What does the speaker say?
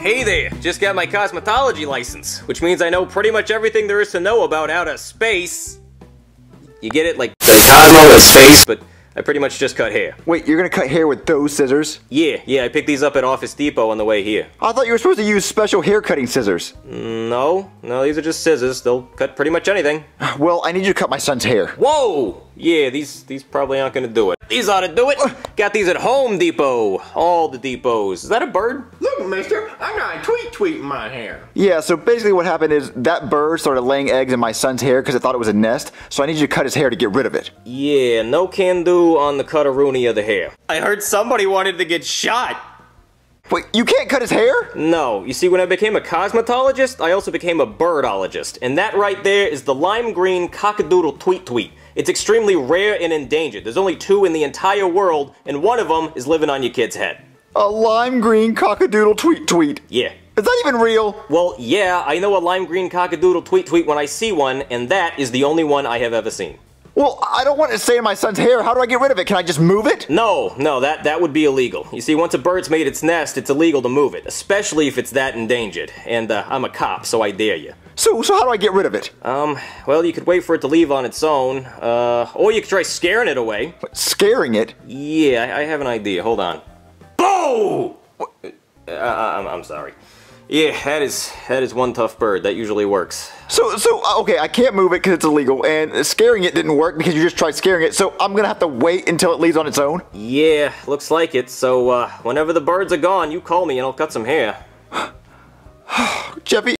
Hey there, just got my cosmetology license, which means I know pretty much everything there is to know about outer space. You get it? Like, the Cosmo is space, but I pretty much just cut hair. Wait, you're gonna cut hair with those scissors? Yeah, yeah, I picked these up at Office Depot on the way here. I thought you were supposed to use special hair cutting scissors. Mm, no, no, these are just scissors. They'll cut pretty much anything. Well, I need you to cut my son's hair. Whoa! Yeah, these these probably aren't gonna do it. These ought to do it. Uh. Got these at Home Depot. All the depots. Is that a bird? Look, mister, I got a tweet tweet in my hair. Yeah, so basically what happened is that bird started laying eggs in my son's hair because it thought it was a nest, so I need you to cut his hair to get rid of it. Yeah, no can do on the cutaroony of the hair. I heard somebody wanted to get shot. Wait, you can't cut his hair? No, you see, when I became a cosmetologist, I also became a birdologist. And that right there is the lime green cockadoodle tweet tweet. It's extremely rare and endangered. There's only two in the entire world, and one of them is living on your kid's head. A lime green cockadoodle tweet tweet. Yeah. Is that even real? Well, yeah, I know a lime green cockadoodle tweet tweet when I see one, and that is the only one I have ever seen. Well, I don't want to stay in my son's hair. How do I get rid of it? Can I just move it? No, no, that, that would be illegal. You see, once a bird's made its nest, it's illegal to move it, especially if it's that endangered. And uh, I'm a cop, so I dare you. So, so how do I get rid of it? Um, well, you could wait for it to leave on its own, uh, or you could try scaring it away. Scaring it? Yeah, I, I have an idea. Hold on. Boo! Uh, I'm, I'm sorry. Yeah, that is that is one tough bird. That usually works. So, so uh, okay, I can't move it because it's illegal, and scaring it didn't work because you just tried scaring it. So I'm gonna have to wait until it leaves on its own. Yeah, looks like it. So uh, whenever the birds are gone, you call me and I'll cut some hair. Jeffy,